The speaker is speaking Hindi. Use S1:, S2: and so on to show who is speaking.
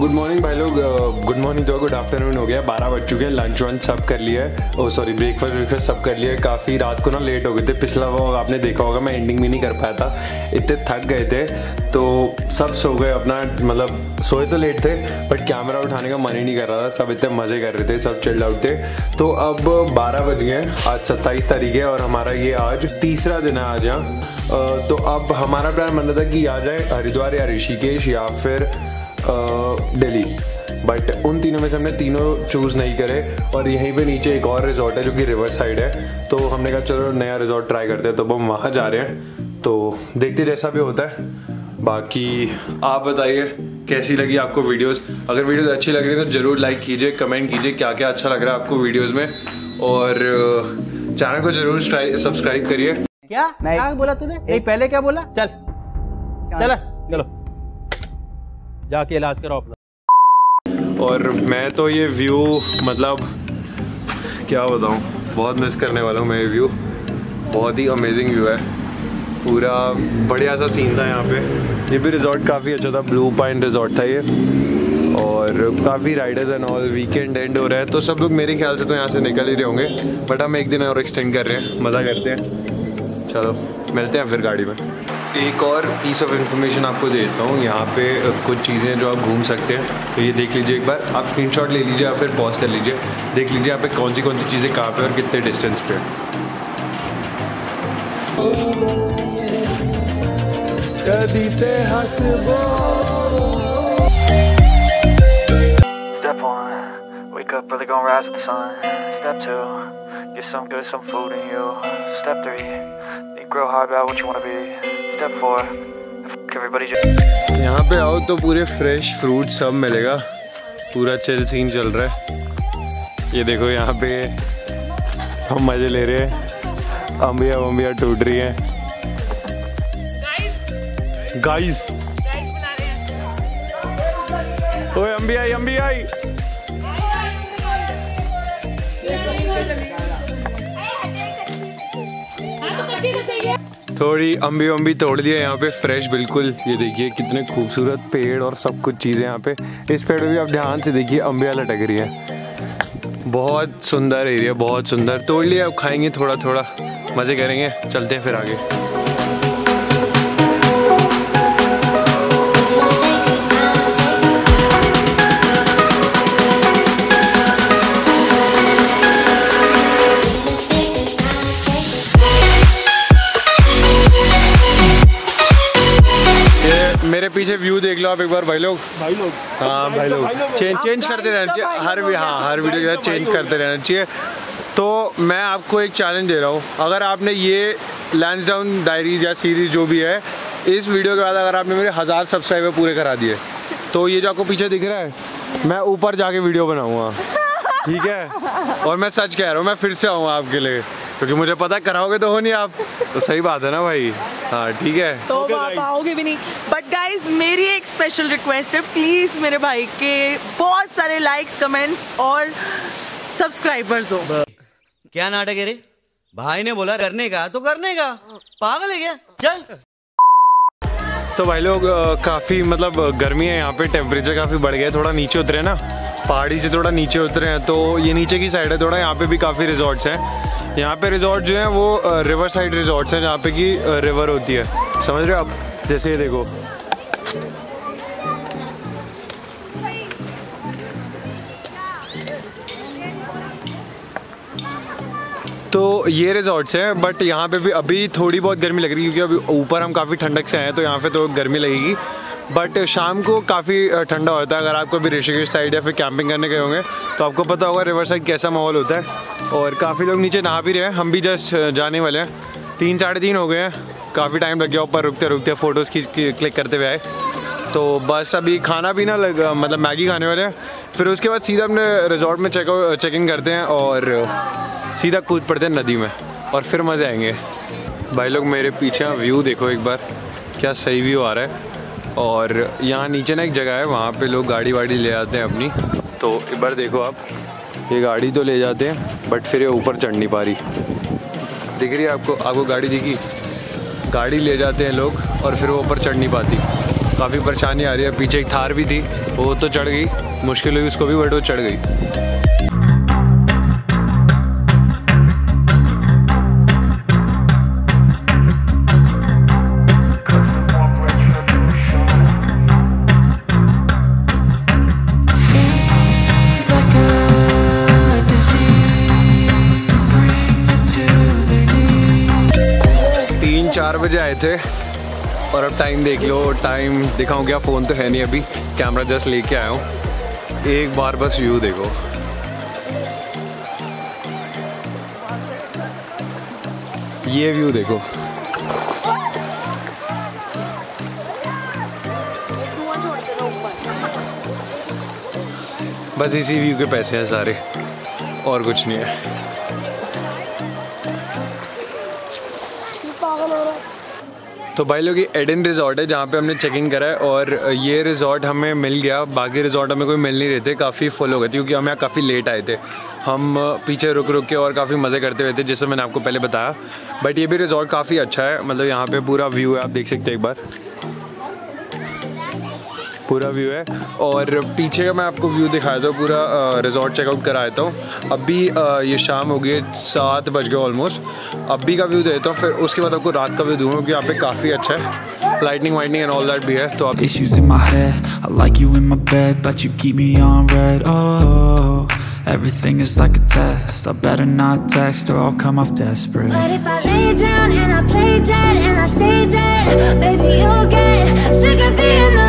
S1: गुड मॉर्निंग भाई लोग गुड मॉर्निंग तो गुड आफ्टरनून हो गया बारह बज चुके हैं लंच वंच सब कर लिया है ओ सॉरी ब्रेकफास्ट ब्रेकफास्ट सब कर लिया है काफ़ी रात को ना लेट हो गए थे पिछला वो आपने देखा होगा मैं एंडिंग भी नहीं कर पाया था इतने थक गए थे तो सब सो गए अपना मतलब सोए तो लेट थे बट कैमरा उठाने का मन ही नहीं कर रहा था सब इतने मज़े कर रहे थे सब चिल्ड आउट थे तो अब बारह बज गए आज सत्ताईस तारीख है और हमारा ये आज तीसरा दिन है आज यहाँ तो अब हमारा प्लान बन था कि आ जाए हरिद्वार या ऋषिकेश या फिर दिल्ली। बट उन तीनों में से हमने तीनों चूज़ नहीं करे और यहीं पे नीचे एक और रिजॉर्ट है जो कि रिवर साइड है। तो हमने कहा चलो नया रिजॉर्ट ट्राई करते हैं। तो हम वहाँ जा रहे हैं। तो देखते जैसा भी होता है। बाकी आप बताइए कैसी लगी आपको वीडियोस अगर वीडियोस अच्छी लग रही है तो ज़रूर लाइक कीजिए कमेंट कीजिए क्या क्या अच्छा लग रहा है आपको वीडियोस में। और चैनल को ज़रूर सब्सक्राइब करिए।
S2: क्या? क्या बोला तूने? नहीं पहले क्या बोला? चल। चल चलो। जाके इलाज करो अपना।
S1: और मैं तो ये व्यू मतलब क्या बताऊँ, बहुत मिस करने वाला हूँ मैं ये व्यू बहुत ही अमेजिंग व्यू है। पूरा बढ़िया सा सीन था यहाँ पे। ये भी रिजॉर्ट काफ़ी अच्छा था ब्लू पाइन रिजॉर्ट था ये। और काफ़ी riders and all weekend end हो रहा है तो सब लोग मेरे ख्याल से तो यहाँ से निकल ही रहे होंगे। बट हम एक दिन और एक्सटेंड कर रहे हैं, मज़ा करते हैं। चलो, मिलते हैं फिर गाड़ी में। एक और पीस ऑफ़ इन्फॉर्मेशन आपको देता हूँ। यहाँ पे कुछ चीज़ें जो आप घूम सकते हैं तो ये देख लीजिए एक बार। आप स्क्रीनशॉट ले लीजिए या फिर पॉज कर लीजिए। देख लीजिए यहाँ पे कौन सी कौन सी चीज़ें कहाँ पे और कितने डिस्टेंस पे।
S3: Grow hard about what you want to be. Step four, fuck everybody just.
S1: यहाँ पे आओ तो पूरे फ्रेश फ्रूट सब मिलेगा। पूरा चिल सीन चल रहा है। ये देखो यहाँ पे सब मज़े ले रहे हैं। अम्बिया वम्बिया टूट रही हैं। गाइस ओए अम्बी आई अम्बी आई। थोड़ी अम्बी अम्बी तोड़ दिया यहाँ पे फ्रेश बिल्कुल। ये देखिए कितने खूबसूरत पेड़ और सब कुछ चीज़ें यहाँ पे। इस पेड़ में भी आप ध्यान से देखिए अम्बिया लटक रही है। बहुत सुंदर एरिया, बहुत सुंदर। तोड़ लिया, अब खाएँगे थोड़ा थोड़ा मज़े करेंगे, चलते हैं फिर आगे। व्यू देख लो आप एक बार भाई लोग।
S2: भाई लोग।
S1: हाँ भाई लोग। चेंज चेंज करते रहना चाहिए। हर भी हाँ। हर वीडियो के साथ चेंज करते रहना चाहिए। तो मैं आपको एक चैलेंज दे रहा हूँ। अगर आपने ये लैंड डाउन डायरीज या सीरीज़ जो भी है इस वीडियो के बाद अगर आपने मेरे हज़ार सब्सक्राइबर पूरे करा दिए तो ये जो आपको पीछे दिख रहा है मैं ऊपर जाके वीडियो बनाऊँगा। ठीक है? और मैं सच कह रहा हूँ मैं फिर से आऊँगा आपके लिए। क्योंकि मुझे पता है कराओगे तो हो नहीं आप। तो सही बात है ना भाई। हाँ ठीक है।
S4: तो आप आओगे भी नहीं। बट गाइज़ मेरी एक स्पेशल रिक्वेस्ट है। प्लीज़ मेरे भाई के बहुत सारे लाइक्स कमेंट्स और सब्सक्राइबर्स हो।
S2: क्या नाटक है रे? भाई ने बोला करने का तो करने का। पागल है क्या? चल।
S1: तो भाई लोग काफ़ी मतलब गर्मी है यहाँ पे टेम्परेचर काफ़ी बढ़ गया है थोड़ा नीचे उतरे ना। पहाड़ी से थोड़ा नीचे उतरे हैं तो ये नीचे की साइड है थोड़ा यहाँ पे भी काफ़ी रिजॉर्ट्स हैं। यहाँ पे रिजॉर्ट जो है वो रिवर साइड रिजॉर्ट्स हैं जहाँ पे की रिवर होती है। समझ रहे हो आप? जैसे ये देखो। तो ये रिजॉर्ट्स हैं बट यहाँ पे भी अभी थोड़ी बहुत गर्मी लग रही है क्योंकि अभी ऊपर हम काफ़ी ठंडक से हैं तो यहाँ पे तो गर्मी लगेगी। बट शाम को काफ़ी ठंडा होता है। अगर आपको भी ऋषिकेश साइड या फिर कैंपिंग करने गए होंगे तो आपको पता होगा रिवर साइड कैसा माहौल होता है। और काफ़ी लोग नीचे नहा भी रहे हैं। हम भी जस्ट जाने वाले हैं। तीन, साढ़े तीन हो गए हैं। काफ़ी टाइम लग गया ऊपर रुकते रुकते फ़ोटोज़ की क्लिक करते हुए आए। तो बस अभी खाना पीना लग मतलब मैगी खाने वाले हैं। फिर उसके बाद सीधा अपने रिजॉर्ट में चेक चेक इन करते हैं और सीधा कूद पड़ते हैं नदी में। और फिर मज़े आएँगे। भाई लोग, मेरे पीछे व्यू देखो एक बार। क्या सही व्यू आ रहा है। और यहाँ नीचे ना एक जगह है, वहाँ पे लोग गाड़ी वाड़ी ले आते हैं अपनी। तो एक बार देखो आप। ये गाड़ी तो ले जाते हैं बट फिर ये ऊपर चढ़ नहीं पा रही। दिख रही है आपको? आपको गाड़ी दिखी? गाड़ी ले जाते हैं लोग, और फिर वो ऊपर चढ़ नहीं पाती। काफ़ी परेशानी आ रही है। पीछे एक थार भी थी, वो तो चढ़ गई। मुश्किल हुई, उसको भी बट वो चढ़ गई। चार बजे आए थे, और अब टाइम देख लो टाइम दिखाऊँ क्या फ़ोन तो है नहीं अभी कैमरा जस्ट लेके आया हूँ। एक बार बस व्यू देखो। ये व्यू देखो। बस इसी व्यू के पैसे हैं सारे, और कुछ नहीं है। तो भाई लोग, ये एडन रिजॉर्ट है, जहाँ पे हमने चेक इन करा है और ये रिजॉर्ट हमें मिल गया। बाकी रिजॉर्ट हमें कोई मिल नहीं रहे थे, काफ़ी फुल हो गए थे, क्योंकि हम यहाँ काफ़ी लेट आए थे। हम पीछे रुक रुक के और काफ़ी मज़े करते हुए थे, जैसे मैंने आपको पहले बताया। बट ये भी रिजॉर्ट काफ़ी अच्छा है मतलब यहाँ पे पूरा व्यू है, आप देख सकते हैं एक बार। पूरा व्यू है और पीछे का मैं आपको व्यू दिखाया था पूरा रिजॉर्ट चेकआउट कराया था अभी ये शाम हो गई है, सात बज गए ऑलमोस्ट अभी का व्यू देता हूँ फिर उसके बाद आपको रात का व्यू दूँगा क्योंकि यहाँ पे काफ़ी अच्छा है lightning whitening and all that भी है तो आप
S5: Issues in my head. I like you in my bed, but you keep me on red. Oh, everything is like a test. I better not text or I'll come off desperate.
S6: But if I lay down and I play dead and I stay dead, baby, you'll get sick of being the